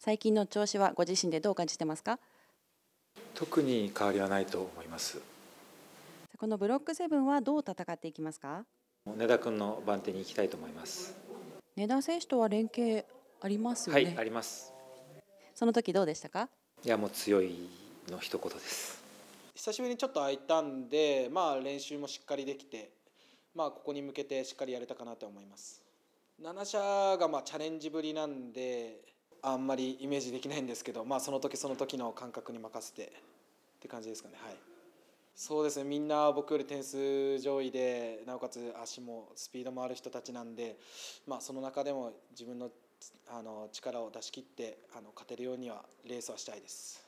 最近の調子はご自身でどう感じてますか？特に変わりはないと思います。このブロックセブンはどう戦っていきますか？根田君の番手に行きたいと思います。根田選手とは連携ありますよね、はいあります。その時どうでしたか？いやもう強いの一言です。久しぶりにちょっと空いたんで、まあ、練習もしっかりできて、まあ、ここに向けてしっかりやれたかなと思います。7社がまあチャレンジぶりなんであんまりイメージできないんですけど、まあ、その時その時の感覚に任せてって感じですかね。はい。そうですね。みんな僕より点数上位でなおかつ足もスピードもある人たちなんで、まあ、その中でも自分のあの力を出し切ってあの勝てるようにはレースはしたいです。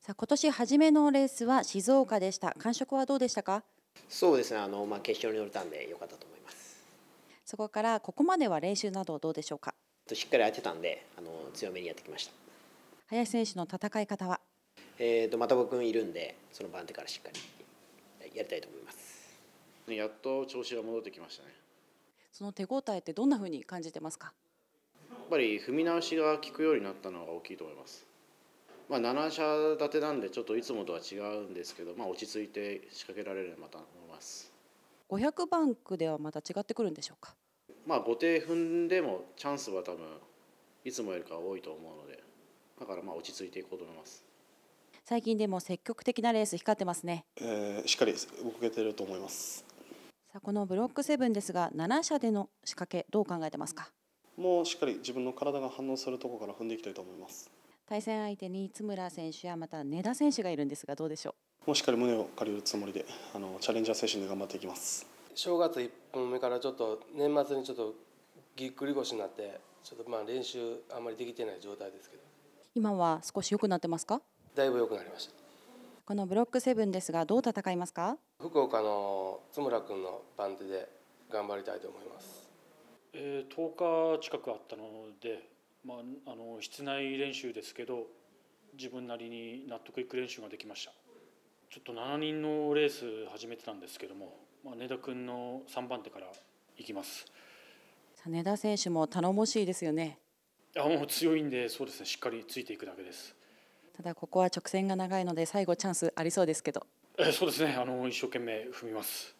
さあ今年初めのレースは静岡でした。感触はどうでしたか？そうですね。あの、まあ、決勝に乗れたんで良かったと思います。そこからここまでは練習などどうでしょうか？しっかり当てたんであの強めにやってきました。林選手の戦い方は？えー、とまた僕いるんでその番手からしっかりやりたいと思います。やっと調子が戻ってきましたね。その手応えってどんな風に感じてますか？やっぱり踏み直しが効くようになったのが大きいと思います。まあ、7社立てなんでちょっといつもとは違うんですけど、まあ、落ち着いて仕掛けられるまた思います。500バンクではまた違ってくるんでしょうか？まあ後手踏んでもチャンスは多分いつもよりかは多いと思うのでだからまあ落ち着いていこうと思います。最近でも積極的なレース光ってますね、えー、しっかり動けてると思います。さあこのブロックセブンですが7社での仕掛けどう考えてますか？もうしっかり自分の体が反応するところから踏んでいきたいと思います。対戦相手に津村選手やまた根田選手がいるんですがどうでしょもうしっかり胸を借りるつもりであのチャレンジャー精神で頑張っていきます正月1本目からちょっと年末にちょっとぎっくり腰になってちょっとまあ練習あんまりできてない状態ですけど。今は少し良くなってますか？だいぶ良くなりました。このブロックセブンですがどう戦いますか？福岡の津村君の番手で頑張りたいと思います、えー、10日近くあったのでまあ、あの室内練習ですけど自分なりに納得いく練習ができました。ちょっと7人のレース始めてたんですけども、まあ、根田君の3番手からいきます。根田選手も頼もしいですよね。あもう強いんでそうですね。しっかりついていくだけです。ただここは直線が長いので最後チャンスありそうですけど。えそうですね。あの一生懸命踏みます